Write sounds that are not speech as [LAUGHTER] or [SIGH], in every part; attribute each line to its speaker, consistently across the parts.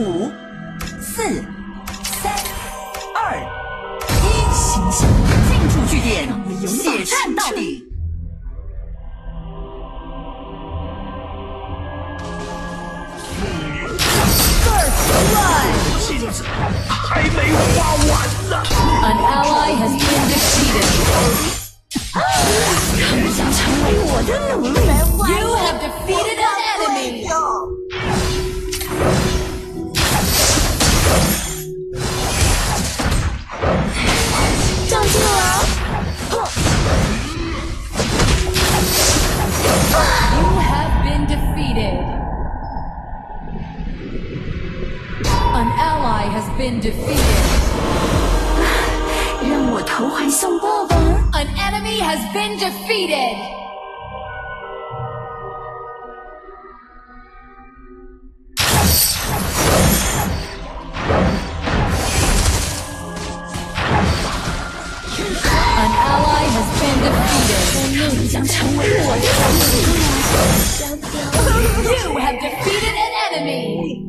Speaker 1: 五、四、三、二、一，行星进驻据点，血战到底。
Speaker 2: 金子还没花完呢。
Speaker 3: An ally has been defeated. [LAUGHS]
Speaker 1: 他们想成为我的奴隶。
Speaker 3: You have been defeated. [SIGHS]
Speaker 1: 让我投怀送抱吧。
Speaker 3: An enemy has been defeated. An ally has been defeated.
Speaker 1: 你将成为我的奴隶。
Speaker 3: You have defeated an enemy.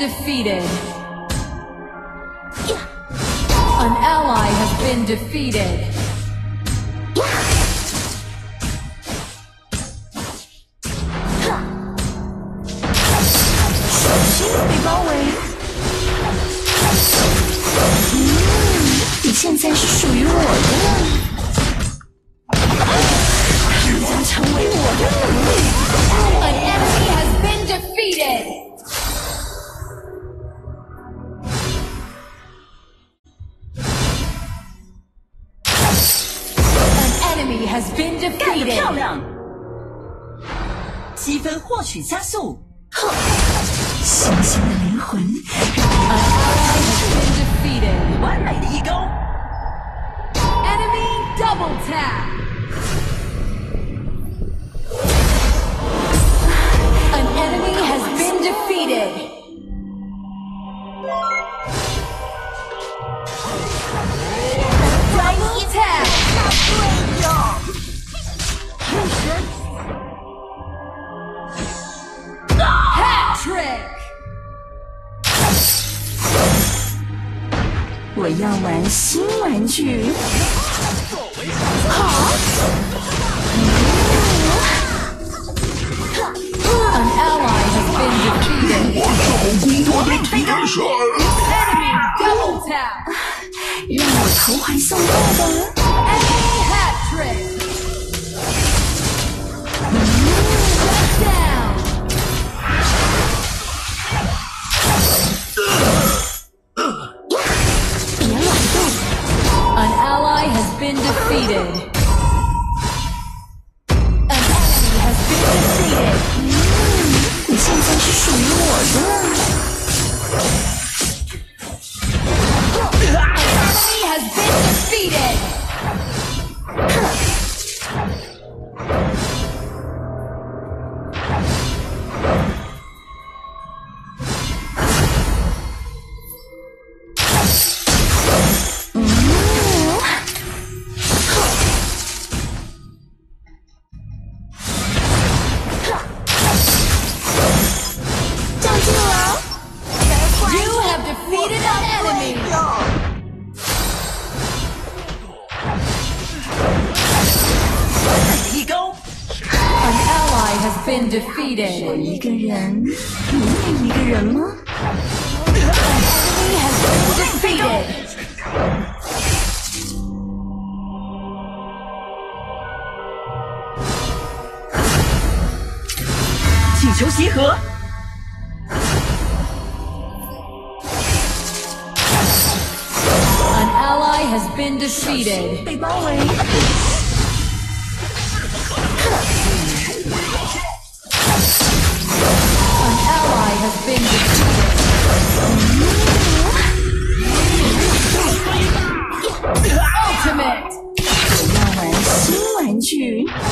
Speaker 3: defeated. An ally has been defeated. Has been defeated.
Speaker 1: 漂亮！积分获取加速。哼，星星的灵魂
Speaker 3: ，has been defeated.
Speaker 1: 完美的一勾。
Speaker 3: Enemy double tap.
Speaker 1: 要玩新玩具，好。
Speaker 3: 我就
Speaker 2: 好，我的
Speaker 3: 天使。
Speaker 1: 你要投怀送抱。
Speaker 3: Been defeated. you have defeated enemy
Speaker 1: 我一个人能爱一个人吗
Speaker 4: 请
Speaker 3: 求集合 been defeated.
Speaker 1: 被包围。
Speaker 3: An ally has been defeated. Ultimate.
Speaker 1: 我要玩新玩具。